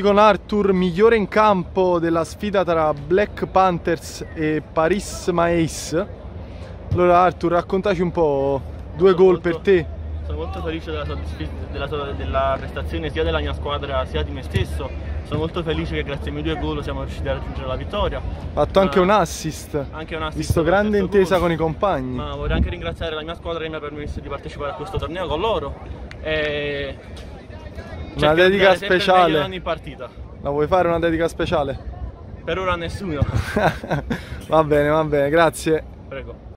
con Arthur, migliore in campo della sfida tra Black Panthers e Paris Mais. Allora Arthur, raccontaci un po' due Sono gol molto- per te. Sono molto felice della, della della prestazione sia della mia squadra sia di me stesso. Sono molto felice che grazie ai miei due gol siamo riusciti a raggiungere la vittoria. Fatto anche un assist. Anche un assist Visto grande intesa gol. con i compagni. Ma vorrei anche ringraziare la mia squadra che mi ha permesso di partecipare a questo torneo con loro. E Una cercherò di dedica speciale. in ogni partita. La vuoi fare una dedica speciale? Per ora nessuno. va bene, va bene, grazie. Prego.